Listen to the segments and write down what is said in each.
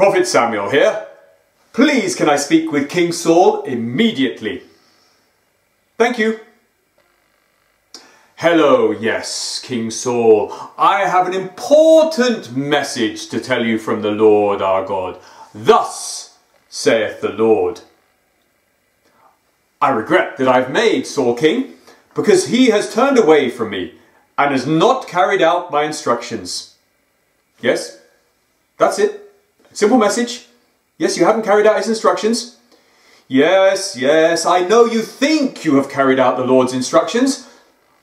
Prophet Samuel here. Please can I speak with King Saul immediately? Thank you. Hello, yes, King Saul. I have an important message to tell you from the Lord our God. Thus saith the Lord. I regret that I've made Saul king, because he has turned away from me and has not carried out my instructions. Yes, that's it. Simple message. Yes, you haven't carried out his instructions. Yes, yes, I know you think you have carried out the Lord's instructions,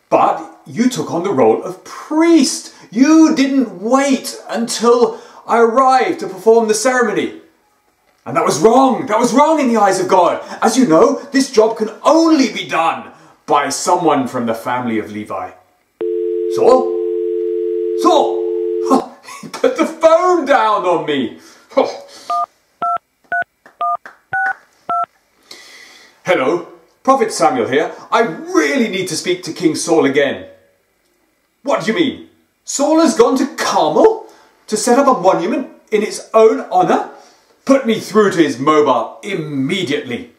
but you took on the role of priest. You didn't wait until I arrived to perform the ceremony. And that was wrong. That was wrong in the eyes of God. As you know, this job can only be done by someone from the family of Levi. Saul? Saul! he put the phone down on me. Hello, Prophet Samuel here. I really need to speak to King Saul again. What do you mean? Saul has gone to Carmel to set up a monument in its own honour? Put me through to his mobile immediately.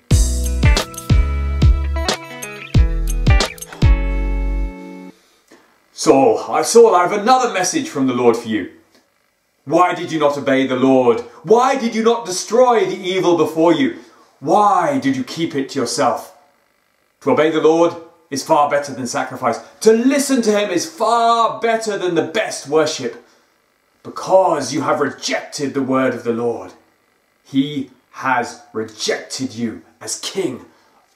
Saul, I Saul, I have another message from the Lord for you. Why did you not obey the Lord? Why did you not destroy the evil before you? Why did you keep it to yourself? To obey the Lord is far better than sacrifice. To listen to him is far better than the best worship. Because you have rejected the word of the Lord, he has rejected you as king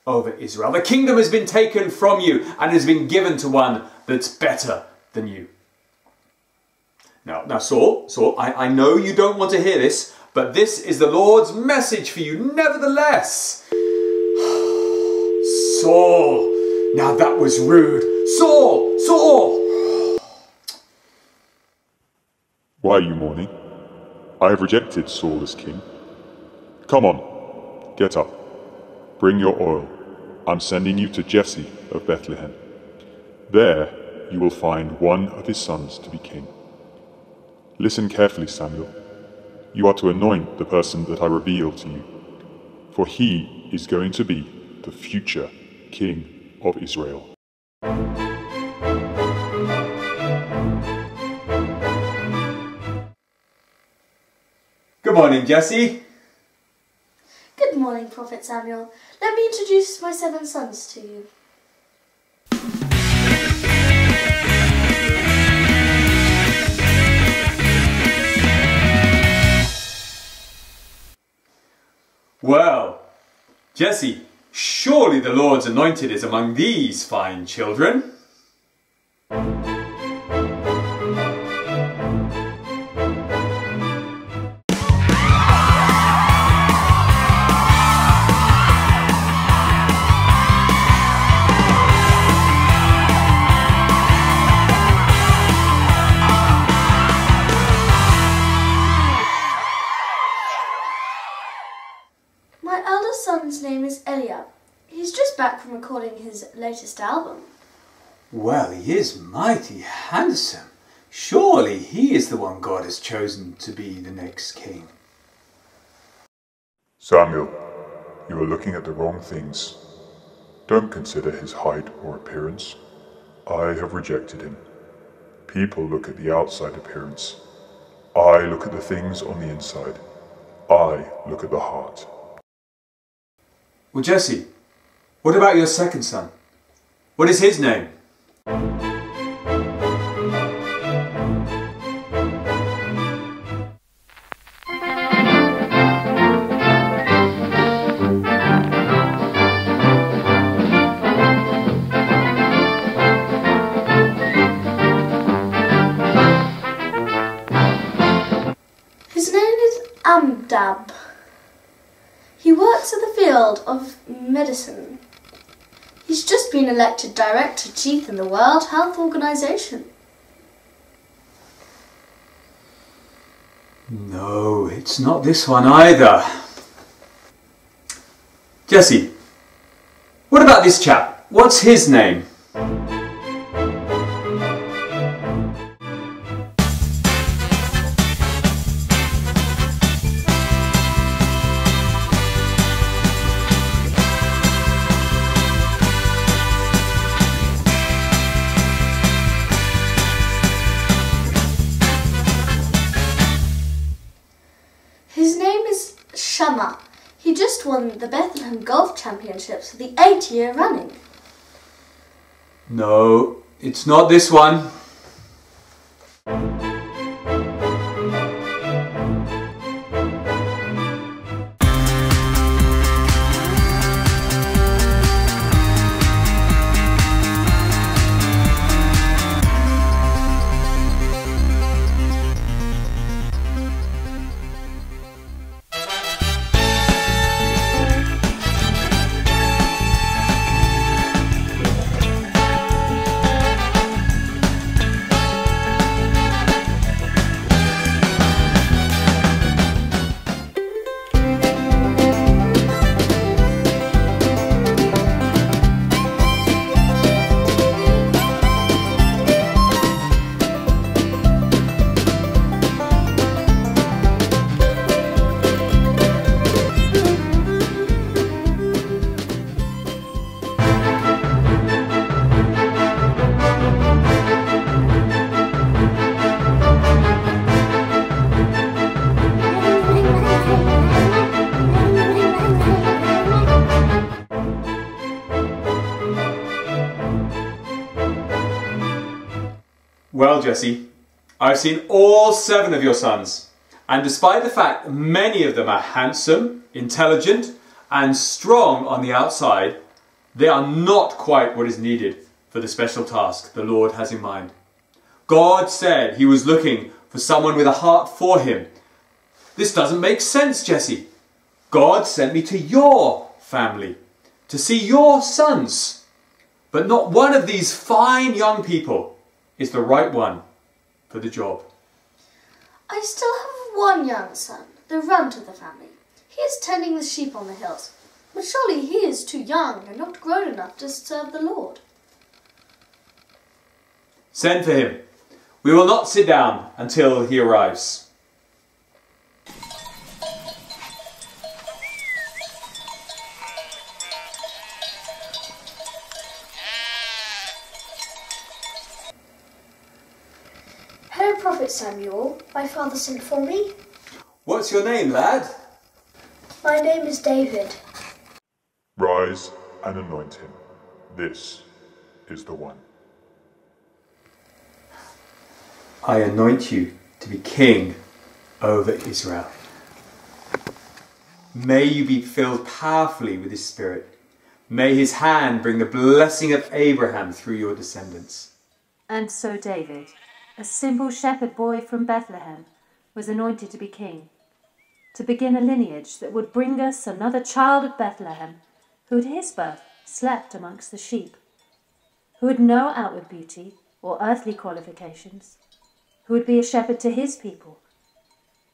over Israel. The kingdom has been taken from you and has been given to one that's better than you. Now, now Saul, Saul, I, I know you don't want to hear this, but this is the Lord's message for you nevertheless. Saul, now that was rude. Saul, Saul! Why are you mourning? I have rejected Saul as king. Come on, get up. Bring your oil. I'm sending you to Jesse of Bethlehem. There you will find one of his sons to be king. Listen carefully, Samuel. You are to anoint the person that I reveal to you, for he is going to be the future king of Israel. Good morning, Jesse. Good morning, Prophet Samuel. Let me introduce my seven sons to you. Jesse, surely the Lord's anointed is among these fine children. Son's name is Eliab. He's just back from recording his latest album. Well, he is mighty handsome. Surely he is the one God has chosen to be the next king. Samuel, you are looking at the wrong things. Don't consider his height or appearance. I have rejected him. People look at the outside appearance. I look at the things on the inside. I look at the heart. Well, Jesse, what about your second son? What is his name? His name is Amdab. He works in the field of medicine. He's just been elected Director Chief in the World Health Organization. No, it's not this one either. Jesse, what about this chap? What's his name? He just won the Bethlehem Golf Championships for the eighth year running. No, it's not this one. Well, Jesse, I've seen all seven of your sons, and despite the fact many of them are handsome, intelligent, and strong on the outside, they are not quite what is needed for the special task the Lord has in mind. God said he was looking for someone with a heart for him. This doesn't make sense, Jesse. God sent me to your family to see your sons, but not one of these fine young people is the right one for the job. I still have one young son, the runt of the family. He is tending the sheep on the hills, but surely he is too young and not grown enough to serve the Lord. Send for him. We will not sit down until he arrives. Hello, Prophet Samuel. My father sent for me. What's your name, lad? My name is David. Rise and anoint him. This is the one. I anoint you to be king over Israel. May you be filled powerfully with his spirit. May his hand bring the blessing of Abraham through your descendants. And so David, a simple shepherd boy from Bethlehem, was anointed to be king, to begin a lineage that would bring us another child of Bethlehem, who at his birth slept amongst the sheep, who had no outward beauty or earthly qualifications, who would be a shepherd to his people,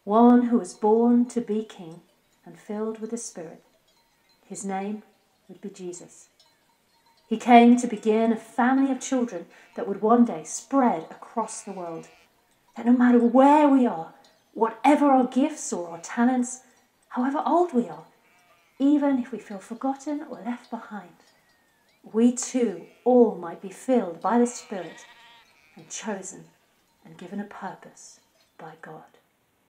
one who was born to be king and filled with the Spirit. His name would be Jesus. He came to begin a family of children that would one day spread across the world. That no matter where we are, whatever our gifts or our talents, however old we are, even if we feel forgotten or left behind, we too all might be filled by the Spirit and chosen and given a purpose by God.